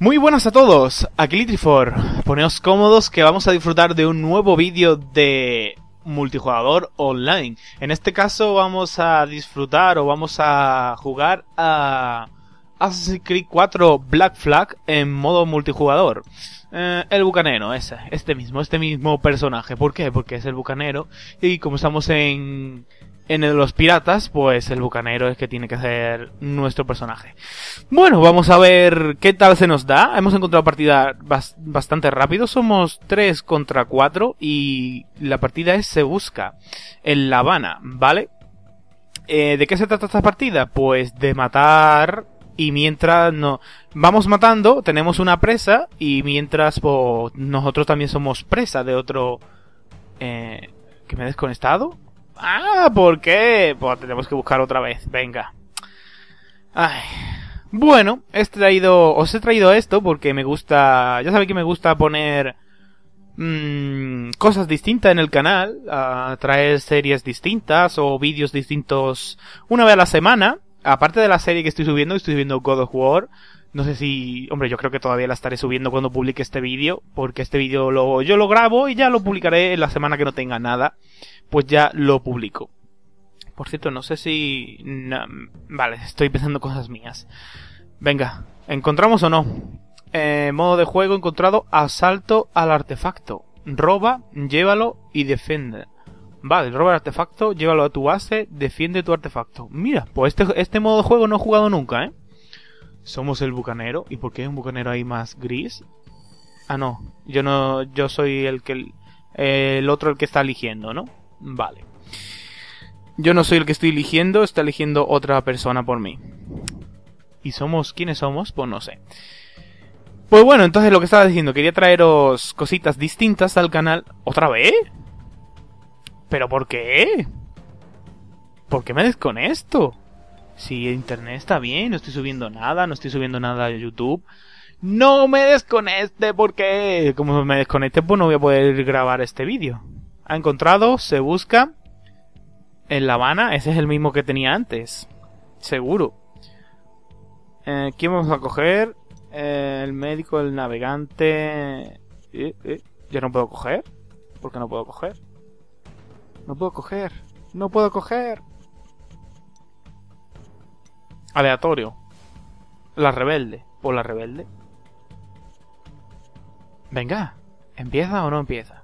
Muy buenas a todos, aquí Litrifor. Poneos cómodos que vamos a disfrutar de un nuevo vídeo de multijugador online. En este caso vamos a disfrutar o vamos a jugar a Assassin's Creed 4 Black Flag en modo multijugador. Eh, el bucanero, ese, este mismo, este mismo personaje. ¿Por qué? Porque es el bucanero y como estamos en en los piratas, pues el bucanero es que tiene que ser nuestro personaje. Bueno, vamos a ver qué tal se nos da. Hemos encontrado partida bastante rápido. Somos 3 contra 4 y la partida es Se Busca en La Habana, ¿vale? Eh, ¿De qué se trata esta partida? Pues de matar y mientras no vamos matando tenemos una presa y mientras pues, nosotros también somos presa de otro eh, que me he desconectado Ah, ¿por qué? Pues tenemos que buscar otra vez. Venga. Ay. Bueno, he traído, os he traído esto porque me gusta, ya sabéis que me gusta poner mmm, cosas distintas en el canal, traer series distintas o vídeos distintos una vez a la semana. Aparte de la serie que estoy subiendo, estoy subiendo God of War. No sé si, hombre, yo creo que todavía la estaré subiendo cuando publique este vídeo, porque este vídeo lo, yo lo grabo y ya lo publicaré en la semana que no tenga nada pues ya lo publico. Por cierto, no sé si... vale, estoy pensando cosas mías. Venga, ¿encontramos o no? Eh, modo de juego encontrado asalto al artefacto. Roba, llévalo y defiende. Vale, roba el artefacto, llévalo a tu base, defiende tu artefacto. Mira, pues este, este modo de juego no he jugado nunca, ¿eh? Somos el bucanero. ¿Y por qué un bucanero ahí más gris? Ah, no. Yo no... Yo soy el que... El otro el que está eligiendo, ¿no? Vale. Yo no soy el que estoy eligiendo, está eligiendo otra persona por mí. ¿Y somos quiénes somos? Pues no sé. Pues bueno, entonces lo que estaba diciendo, quería traeros cositas distintas al canal. ¿Otra vez? ¿Pero por qué? ¿Por qué me desconecto? Si internet está bien, no estoy subiendo nada, no estoy subiendo nada a YouTube. No me desconecte porque como me desconecte pues no voy a poder grabar este vídeo ha encontrado, se busca en La Habana. Ese es el mismo que tenía antes. Seguro. Eh, ¿Quién vamos a coger? Eh, el médico, el navegante. Eh, eh, ¿Ya no puedo coger? ¿Por qué no puedo coger? No puedo coger. No puedo coger. Aleatorio. La rebelde. ¿O la rebelde? Venga. ¿Empieza o no empieza?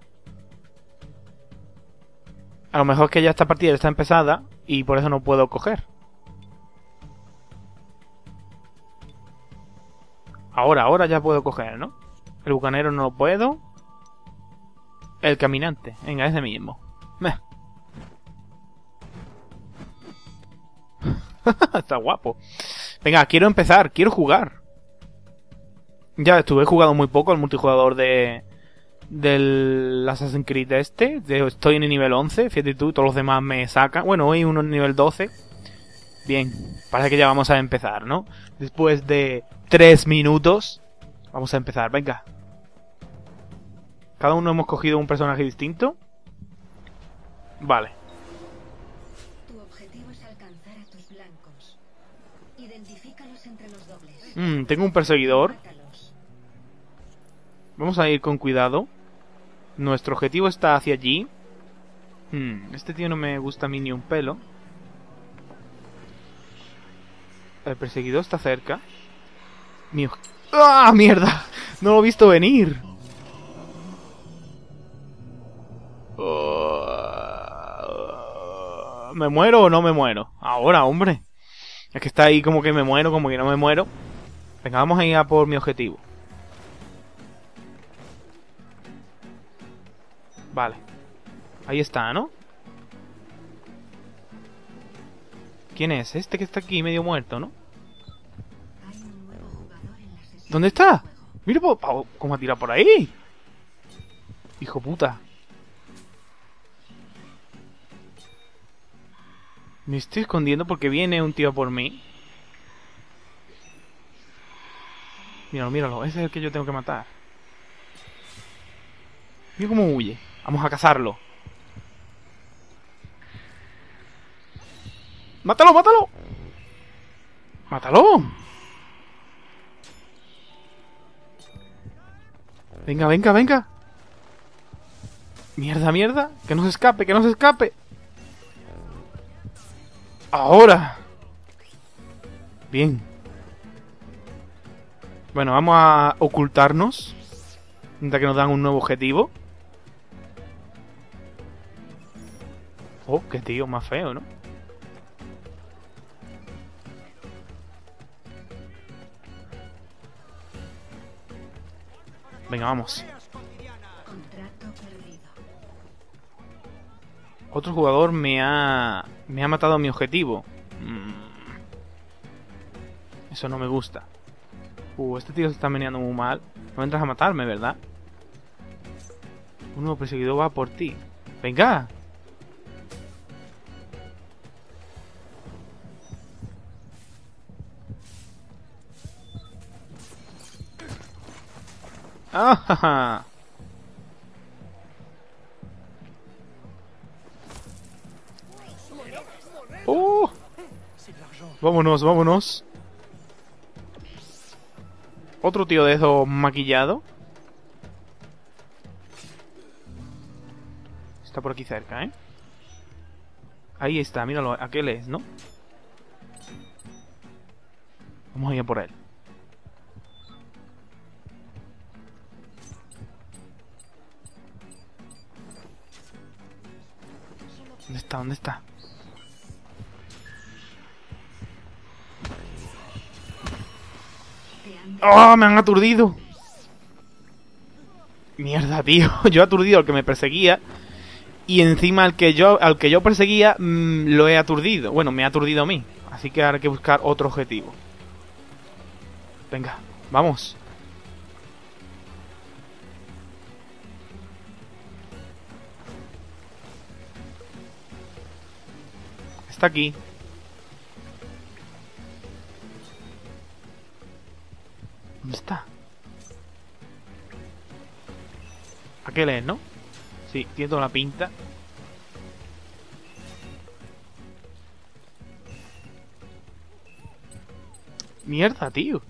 A lo mejor que ya esta partida está empezada y por eso no puedo coger. Ahora, ahora ya puedo coger, ¿no? El bucanero no lo puedo. El caminante. Venga, ese mismo. Está guapo. Venga, quiero empezar, quiero jugar. Ya estuve jugando muy poco al multijugador de, del Assassin's Creed este. estoy en el nivel 11, fíjate tú, todos los demás me sacan. Bueno, hoy uno en nivel 12. Bien, parece que ya vamos a empezar, ¿no? Después de 3 minutos, vamos a empezar, venga. Cada uno hemos cogido un personaje distinto. Vale. Tu objetivo es alcanzar a tus blancos. Identifícalos entre los dobles. Mm, tengo un perseguidor. Vamos a ir con cuidado. Nuestro objetivo está hacia allí. Hmm, este tío no me gusta a mí ni un pelo. El perseguidor está cerca. Mío. ¡Ah, mierda! No lo he visto venir. ¿Me muero o no me muero? Ahora, hombre. Es que está ahí como que me muero, como que no me muero. Venga, vamos a ir a por mi objetivo. Vale. Ahí está, ¿no? ¿Quién es? Este que está aquí medio muerto, ¿no? ¿Dónde está? Mira cómo ha tirado por ahí. Hijo puta. Me estoy escondiendo porque viene un tío por mí. Míralo, míralo. Ese es el que yo tengo que matar. Mira cómo huye. Vamos a cazarlo. ¡Mátalo, mátalo! ¡Mátalo! Venga, venga, venga. Mierda, mierda. Que no se escape, que no se escape. Ahora. Bien. Bueno, vamos a ocultarnos. Mientras que nos dan un nuevo objetivo. Oh, qué tío más feo, ¿no? Venga, vamos. Otro jugador me ha... Me ha matado mi objetivo. Mm. Eso no me gusta. Uh, este tío se está meneando muy mal. No entras a matarme, ¿verdad? Un nuevo perseguidor va por ti. ¡Venga! ¡Ah! ¡Oh! Vámonos, vámonos. Otro tío de esos maquillado. Está por aquí cerca, ¿eh? Ahí está, míralo, aquel es, ¿no? Vamos a ir a por él. ¿Dónde está? ¿Dónde está? ¡Oh! Me han aturdido. Mierda, tío. Yo he aturdido al que me perseguía. Y encima al que yo, al que yo perseguía mmm, lo he aturdido. Bueno, me ha aturdido a mí. Así que ahora hay que buscar otro objetivo. Venga, vamos. Está aquí. Aquel es, ¿no? Sí, tiene toda la pinta. Mierda, tío.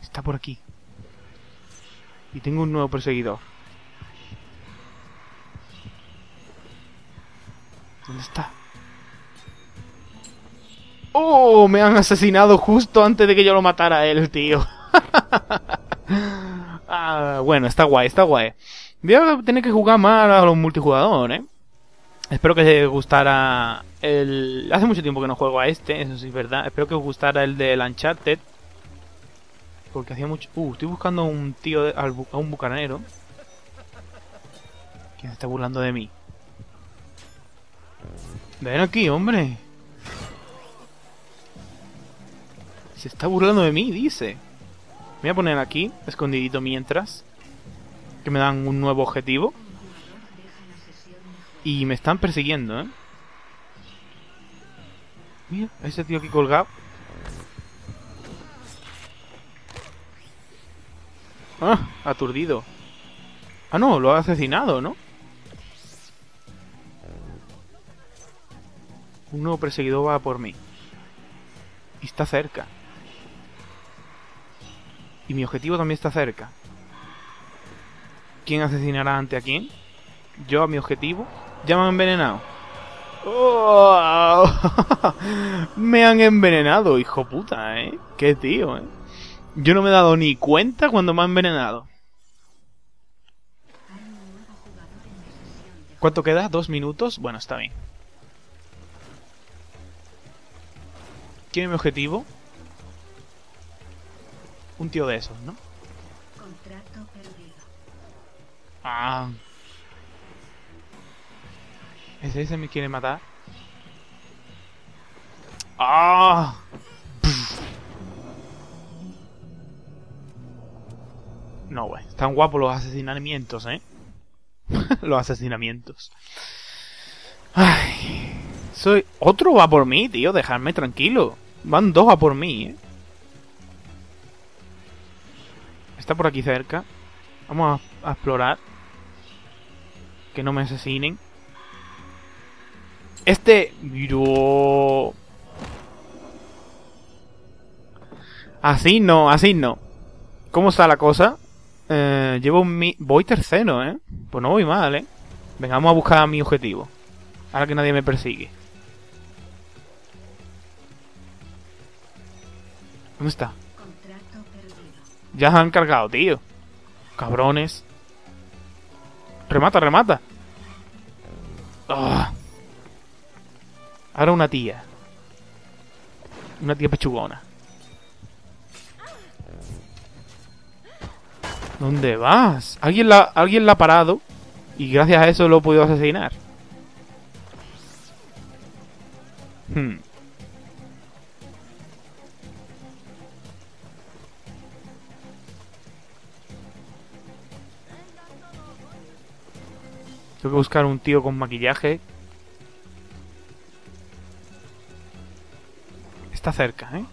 Está por aquí. Y tengo un nuevo perseguidor. ¿Dónde está? ¡Oh! Me han asesinado justo antes de que yo lo matara a él, tío. bueno, está guay, está guay. Voy a tener que jugar más a los multijugadores, ¿eh? Espero que os gustara el... Hace mucho tiempo que no juego a este, eso sí es verdad. Espero que os gustara el de Uncharted. Porque hacía mucho... Uh, estoy buscando a un tío, de... a un bucanero. ¿Quién se está burlando de mí? Ven aquí, hombre. Se está burlando de mí, dice. Me voy a poner aquí, escondidito mientras. Que me dan un nuevo objetivo. Y me están persiguiendo, ¿eh? Mira, ese tío aquí colgado. Ah, aturdido. Ah, no, lo ha asesinado, ¿no? Un nuevo perseguidor va por mí. Y está cerca. Y mi objetivo también está cerca. ¿Quién asesinará ante a quién? Yo a mi objetivo. Ya me han envenenado. ¡Oh! me han envenenado, hijo puta, ¿eh? Qué tío, ¿eh? Yo no me he dado ni cuenta cuando me han envenenado. ¿Cuánto queda? ¿Dos minutos? Bueno, está bien. ¿Quién es mi objetivo? Un tío de esos, ¿no? Contrato perdido. Ah. ¿Ese, ese me quiere matar? ¡Ah! No, güey. Están guapos los asesinamientos, ¿eh? los asesinamientos. Ay. Soy... Otro va por mí, tío. Dejadme tranquilo. Van dos a por mí, ¿eh? Está por aquí cerca. Vamos a, explorar. Que no me asesinen. Este... Miro... Así no, así no. ¿Cómo está la cosa? Eh, llevo mi... Voy tercero, ¿eh? Pues no voy mal, ¿eh? Venga, vamos a buscar mi objetivo. Ahora que nadie me persigue. ¿Dónde está? Ya se han cargado, tío. Cabrones. Remata, remata. Ah. Ahora una tía. Una tía pechugona. ¿Dónde vas? Alguien la, alguien la ha parado y gracias a eso lo he podido asesinar. Hmm. Tengo que buscar un tío con maquillaje. Está cerca, ¿eh?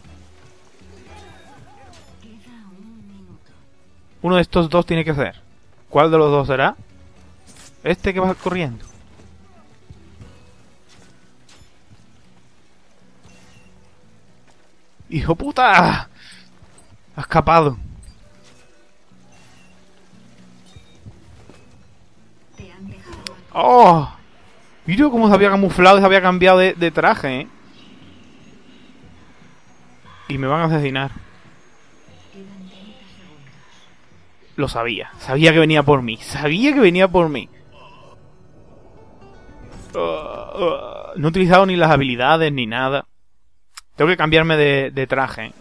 Uno de estos dos tiene que ser. ¿Cuál de los dos será? Este que va corriendo. ¡Hijo puta! Ha escapado. ¡Oh! Mira cómo se había camuflado y se había cambiado de, traje, ¿eh? Y me van a asesinar. Lo sabía. Sabía que venía por mí. Sabía que venía por mí. No he utilizado ni las habilidades ni nada. Tengo que cambiarme de, de traje.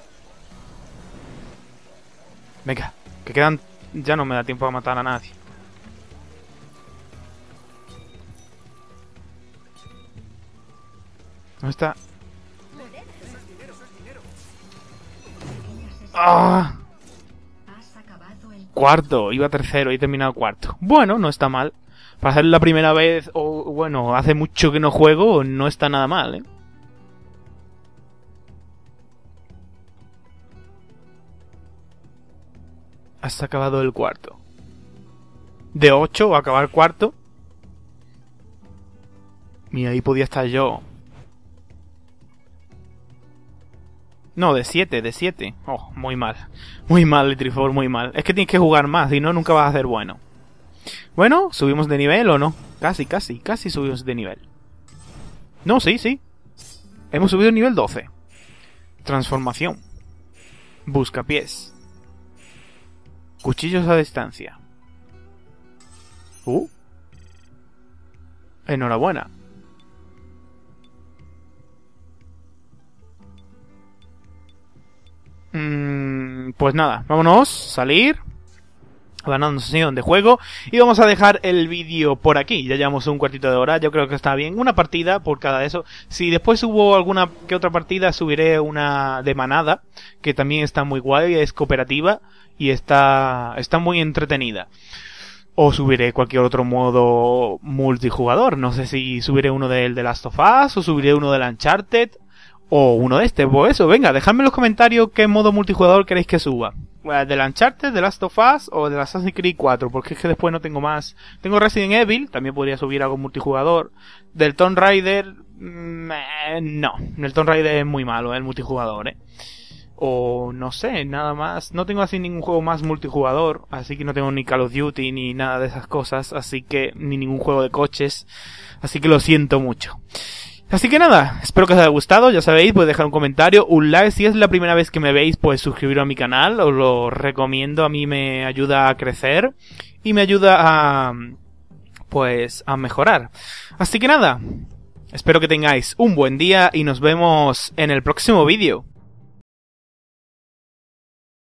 Venga, que quedan... Ya no me da tiempo a matar a nadie. ¿Dónde está? ¡Ah! Cuarto, iba tercero y he terminado cuarto. Bueno, no está mal. Para hacer la primera vez, o bueno, hace mucho que no juego, no está nada mal, ¿eh? Has acabado el cuarto. De 8 a acabar cuarto. Mira, ahí podía estar yo. No, de 7, de 7. Oh, muy mal. Muy mal, Litrifor, muy mal. Es que tienes que jugar más, si no, nunca vas a ser bueno. Bueno, ¿subimos de nivel o no? Casi, casi, casi subimos de nivel. No, sí, sí. Hemos subido nivel 12. Transformación. Busca pies. Cuchillos a distancia. Uh. Enhorabuena. Pues nada, vámonos, salir, ganando sesión de juego y vamos a dejar el vídeo por aquí. Ya llevamos un cuartito de hora, yo creo que está bien. Una partida por cada de eso. Si después hubo alguna que otra partida, subiré una de manada, que también está muy guay, es cooperativa y está, está muy entretenida. O subiré cualquier otro modo multijugador. No sé si subiré uno del The Last of Us o subiré uno del Uncharted o uno de este, pues eso, venga, dejadme en los comentarios qué modo multijugador queréis que suba. Del Uncharted, de Last of Us o del Assassin's Creed 4, porque es que después no tengo más. Tengo Resident Evil, también podría subir algo multijugador. Del Tomb Raider, mm, eh, no, el Tomb Raider es muy malo, el multijugador, eh. O no sé, nada más. No tengo así ningún juego más multijugador, así que no tengo ni Call of Duty ni nada de esas cosas, así que ni ningún juego de coches, así que lo siento mucho. Así que nada, espero que os haya gustado, ya sabéis, podéis dejar un comentario, un like, si es la primera vez que me veis, pues suscribiros a mi canal, os lo recomiendo, a mí me ayuda a crecer y me ayuda a, pues, a mejorar. Así que nada, espero que tengáis un buen día y nos vemos en el próximo vídeo.